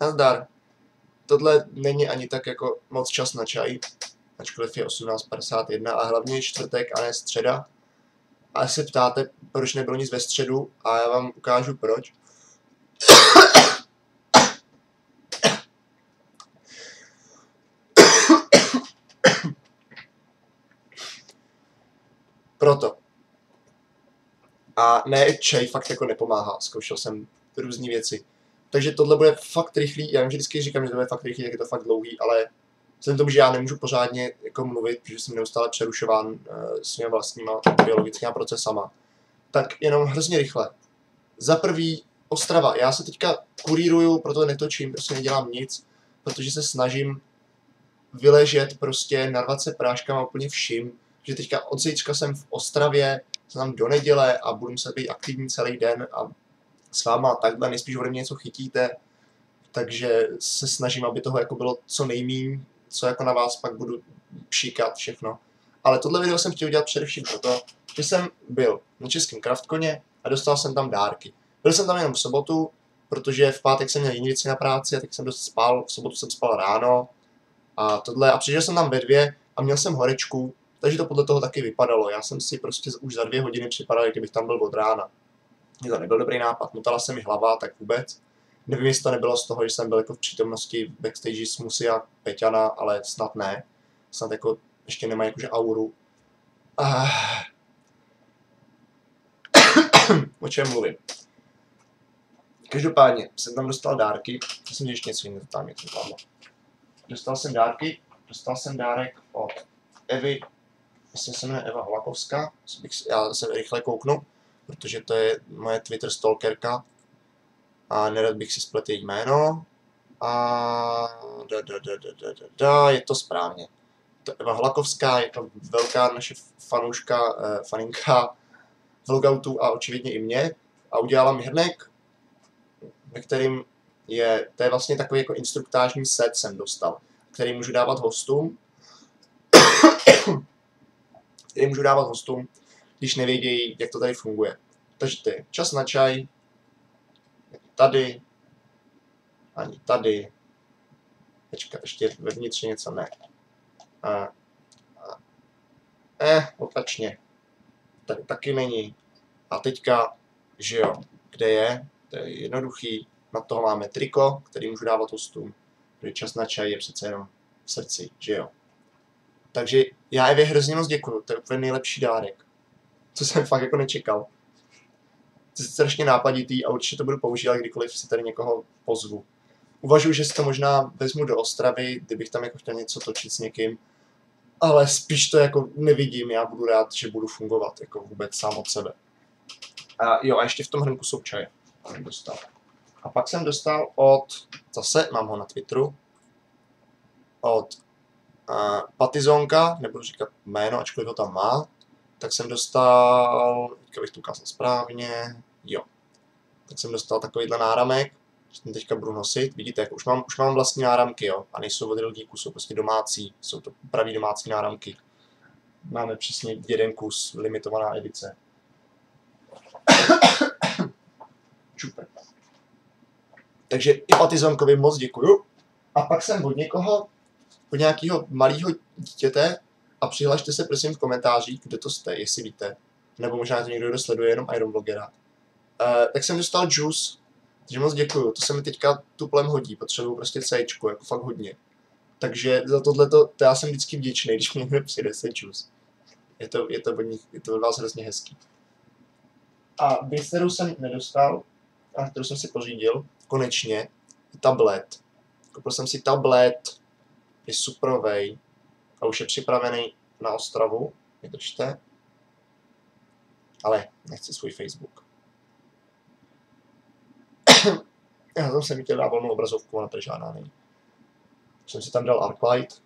Nazdar. Tohle není ani tak jako moc čas na čaj, ačkoliv je 18.51 a hlavně je čtvrtek a ne středa. A se ptáte, proč nebylo nic ve středu a já vám ukážu proč. Proto. A ne, čaj fakt jako nepomáhá. Zkoušel jsem různé věci. Takže tohle bude fakt rychlý. Já vím, že vždycky říkám, že to bude fakt rychlý, jak je to fakt dlouhý, ale vzhledem tomu, že já nemůžu pořádně jako mluvit, protože jsem neustále přerušován uh, svými vlastníma biologickými procesama, tak jenom hrozně rychle. Za prvý, Ostrava. Já se teďka kuríruju, proto netočím, prostě nedělám nic, protože se snažím vyležet, prostě narvat se práškama úplně vším, že teďka od jsem v Ostravě, jsem tam do neděle a budu muset být aktivní celý den a s váma takhle nejspíš ode mě něco chytíte, takže se snažím, aby toho jako bylo co nejmíň, co jako na vás pak budu pšíkat všechno. Ale tohle video jsem chtěl udělat především proto, že jsem byl na českém kraftkoně a dostal jsem tam dárky. Byl jsem tam jenom v sobotu, protože v pátek jsem měl jiné věci na práci a tak jsem dost spal, v sobotu jsem spal ráno a tohle. A přišel jsem tam ve dvě a měl jsem horečku, takže to podle toho taky vypadalo. Já jsem si prostě už za dvě hodiny připadal, kdybych tam byl od rána. Mně to nebyl dobrý nápad, motala se mi hlava, tak vůbec. Nevím, jestli to nebylo z toho, že jsem byl jako v přítomnosti backstage s Musy a Peťana, ale snad ne. Snad jako ještě nemají jakože auru. Uh... o čem mluvím? Každopádně jsem tam dostal dárky, myslím, že ještě něco jiného tam něco tam. Dostal jsem dárky, dostal jsem dárek od Evy, myslím, se jmenuje Eva Holakovská, já se rychle kouknu, protože to je moje Twitter stalkerka a nerad bych si spletl její jméno. A da, da, da, da, da, da, da, je to správně. To Eva Hlakovská je to velká naše fanouška, eh, faninka vlogoutu a očividně i mě. A udělala mi hrnek, ve kterým je, to je vlastně takový jako instruktážní set jsem dostal, který můžu dávat hostům, který můžu dávat hostům, když nevědějí, jak to tady funguje. Takže ty čas na čaj, tady, ani tady, Počkat, ještě vevnitř něco ne. A, a, eh, opačně. Tady taky není. A teďka, že jo, kde je? To je jednoduchý. Na toho máme triko, který můžu dávat hostům. Protože čas na čaj je přece jenom v srdci, že jo. Takže já Evě hrozně moc děkuju, to je úplně nejlepší dárek. Co jsem fakt jako nečekal. To je strašně nápaditý a určitě to budu používat, kdykoliv si tady někoho pozvu. Uvažuji, že si to možná vezmu do Ostravy, kdybych tam jako chtěl něco točit s někým, ale spíš to jako nevidím, já budu rád, že budu fungovat jako vůbec sám od sebe. A jo, a ještě v tom hrnku jsou čaje. Dostal. A pak jsem dostal od, zase mám ho na Twitteru, od uh, Patizonka, nebudu říkat jméno, ačkoliv ho tam má, tak jsem dostal, teďka bych to ukázal správně, jo. Tak jsem dostal takovýhle náramek, že ten teďka budu nosit. Vidíte, jak už mám, už mám vlastní náramky, jo. A nejsou od Rilgíku, jsou prostě domácí, jsou to pravý domácí náramky. Máme přesně jeden kus, limitovaná edice. Čupe. Takže i Patizonkovi moc děkuju. A pak jsem od někoho, od nějakého malého dítěte, a přihlašte se prosím v komentářích, kdo to jste, jestli víte. Nebo možná to někdo, kdo sleduje jenom Iron Blogera. Uh, tak jsem dostal Juice, takže moc děkuju. To se mi teďka tuplem hodí, potřebuju prostě C, jako fakt hodně. Takže za tohle to já jsem vždycky vděčný, když mě někdo přijde se Juice. Je to, je to od nich, je to od vás hrozně hezký. A věc, kterou jsem nedostal, a kterou jsem si pořídil, konečně, tablet. Koupil jsem si tablet, je superovej, a už je připravený na Ostravu, vydržte, ale nechci svůj Facebook. Já jsem se chtěl dát volnou obrazovku, ona tady žádná není. Jsem si tam dal Arclight,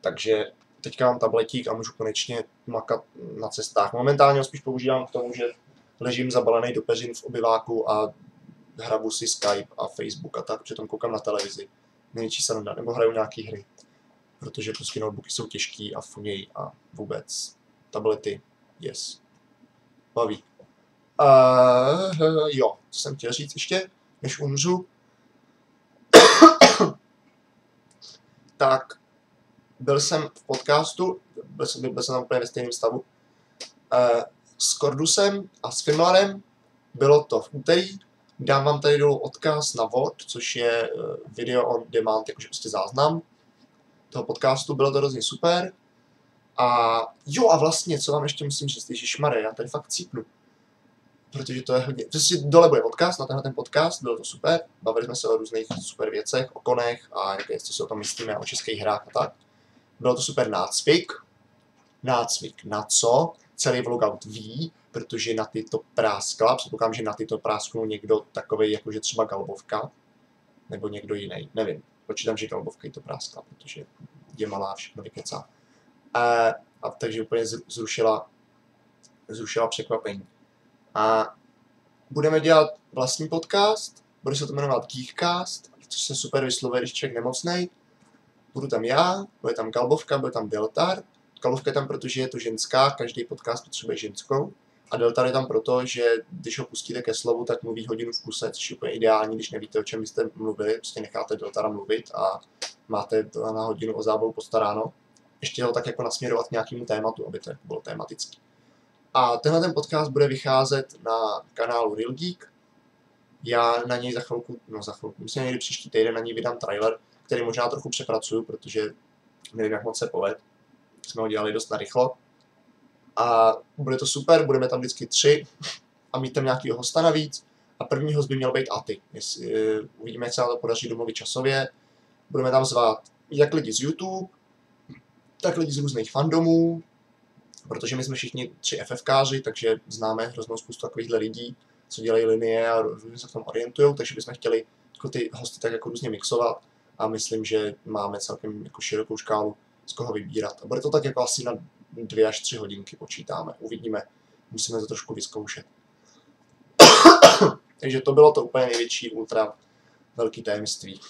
takže teďka mám tabletík a můžu konečně makat na cestách. Momentálně ho spíš používám k tomu, že ležím zabalený do peřin v obyváku a hrabu si Skype a Facebook a tak, přitom koukám na televizi. Největší se nebo hraju nějaký hry protože prostě notebooky jsou těžký a funějí a vůbec. Tablety, yes, baví. Uh, jo, co jsem chtěl říct ještě, než umřu. tak byl jsem v podcastu, byl jsem, byl jsem tam úplně ve stejném stavu, uh, s Kordusem a s Fimlarem, bylo to v úterý, dám vám tady dolů odkaz na VOD, což je uh, video on demand, jakože prostě záznam toho podcastu, bylo to hrozně super. A jo a vlastně, co vám ještě musím říct, že šmare, já tady fakt cípnu. Protože to je hodně, prostě dole bude podcast, na tenhle ten podcast, bylo to super, bavili jsme se o různých super věcech, o konech a jaké, co si o tom myslíme, o českých hrách a tak. Bylo to super nácvik, nácvik na co, celý vlogout ví, protože na ty to práskla, předpokládám, že na ty to prásknul někdo takový, jakože třeba Galbovka, nebo někdo jiný, nevím. Počítám, že Galbovka to práskla, protože je malá, všechno vykecá. A, a takže úplně zrušila, zrušila překvapení. A budeme dělat vlastní podcast, bude se to jmenovat Geekcast, což se super vyslovuje, když člověk nemocnej. Budu tam já, bude tam Galbovka, bude tam Deltar. Galbovka je tam, protože je to ženská, každý podcast potřebuje ženskou. A Deltar je tam proto, že když ho pustíte ke slovu, tak mluví hodinu v kuse, což je úplně ideální, když nevíte, o čem byste mluvili, prostě necháte Deltara mluvit a máte to na hodinu o zábavu postaráno. Ještě ho tak jako nasměrovat k nějakému tématu, aby to bylo tematický. A tenhle ten podcast bude vycházet na kanálu Real Geek. Já na něj za chvilku, no za chvilku, myslím, někdy příští týden na něj vydám trailer, který možná trochu přepracuju, protože nevím, jak moc se poved. Jsme ho dělali dost narychlo. A bude to super, budeme tam vždycky tři a mít tam nějakého hosta navíc. A první host by měl být Aty. Jestli, uh, uvidíme, jak se nám to podaří domluvit časově. Budeme tam zvát jak lidi z YouTube, tak lidi z různých fandomů, protože my jsme všichni tři FFkáři, takže známe hroznou spoustu takovýchhle lidí, co dělají linie a různě se v tom orientují, takže bychom chtěli jako ty hosty tak jako různě mixovat a myslím, že máme celkem jako širokou škálu z koho vybírat. A bude to tak jako asi na dvě až tři hodinky počítáme, uvidíme, musíme to trošku vyzkoušet. takže to bylo to úplně největší ultra velký tajemství.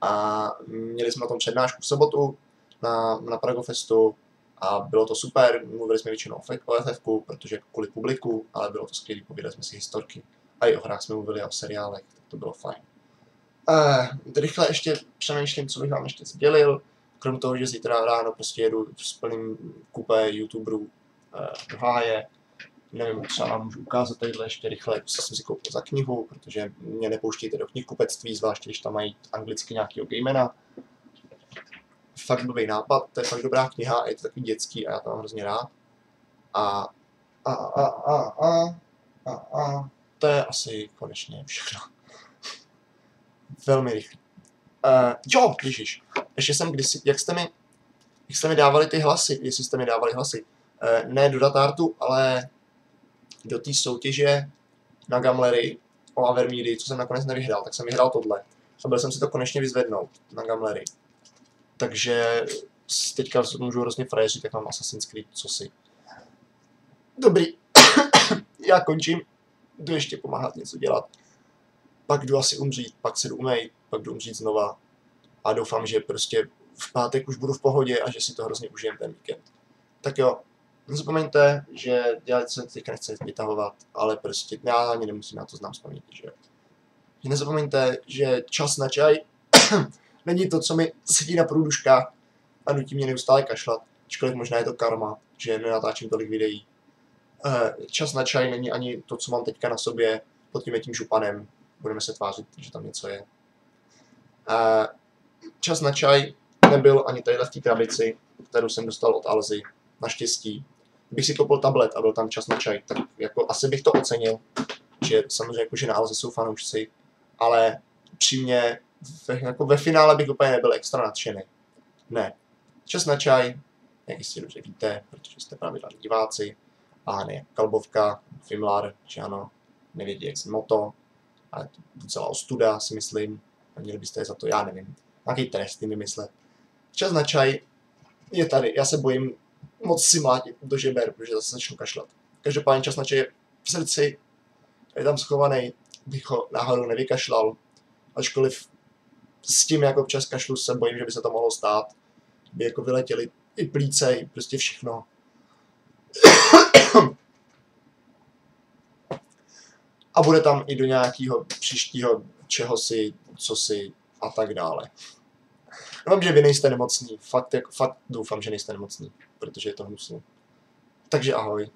A měli jsme o tom přednášku v sobotu na, na Pragofestu, a bylo to super, mluvili jsme většinou o FF, protože kvůli publiku, ale bylo to skvělé, povídali jsme si historky. A i o hrách jsme mluvili a o seriálech, tak to bylo fajn. Uh, rychle ještě přemýšlím, co bych vám ještě sdělil. Krom toho, že zítra ráno prostě jedu s plným kupé youtuberů uh, do háje. Nevím, třeba vám můžu ukázat tadyhle ještě rychle, co jsem si koupil za knihu, protože mě nepouštíte do knihkupectví, zvláště když tam mají anglicky nějakého gamera fakt blbý nápad, to je fakt dobrá kniha, je to takový dětský a já to mám hrozně rád. A a a a a a a to je asi konečně všechno. Velmi rychle. Uh, jo, ježiš, ještě jsem kdysi, jak jste mi, jak jste mi dávali ty hlasy, jestli jste mi dávali hlasy, uh, ne do datartu, ale do té soutěže na Gamlery o Avermídy, co jsem nakonec nevyhrál, tak jsem vyhrál tohle. A byl jsem si to konečně vyzvednout na Gamlery. Takže teďka můžu hrozně frajeřit, jak mám Assassin's Creed, co si. Dobrý. Já končím. Jdu ještě pomáhat něco dělat. Pak jdu asi umřít, pak se jdu umej, pak jdu umřít znova. A doufám, že prostě v pátek už budu v pohodě a že si to hrozně užijem ten víkend. Tak jo, nezapomeňte, že dělat se teďka nechce vytahovat, ale prostě já ani nemusím na to znám vzpomínat, že Nezapomeňte, že čas na čaj není to, co mi sedí na průduškách a nutí mě neustále kašlat. Ačkoliv možná je to karma, že nenatáčím tolik videí. Eh, čas na čaj není ani to, co mám teďka na sobě pod tím tím županem. Budeme se tvářit, že tam něco je. Čas na čaj nebyl ani tadyhle v té krabici, kterou jsem dostal od Alzy. Naštěstí. Kdybych si koupil tablet a byl tam čas na čaj, tak jako asi bych to ocenil. Že samozřejmě jako, že na Alze jsou fanoušci, ale přímě ve, jako ve finále bych úplně nebyl extra nadšený. Ne. Čas na čaj, jak jistě dobře víte, protože jste pravidelní diváci, a ne Kalbovka, Fimlar, že ano, nevědí, jak se moto, to docela ostuda, si myslím, a měli byste je za to, já nevím, nějaký trest mi myslet. Čas na čaj je tady, já se bojím moc si mlátit do žeber, protože zase začnu kašlat. Každopádně čas na čaj je v srdci, je tam schovaný, bych ho náhodou nevykašlal, ačkoliv s tím jako občas kašlu se bojím, že by se to mohlo stát. By jako vyletěly i plíce, i prostě všechno. A bude tam i do nějakého příštího čeho si, co si a tak dále. Doufám, že vy nejste nemocní. Fakt, jako, fakt doufám, že nejste nemocní, protože je to hnusný. Takže ahoj.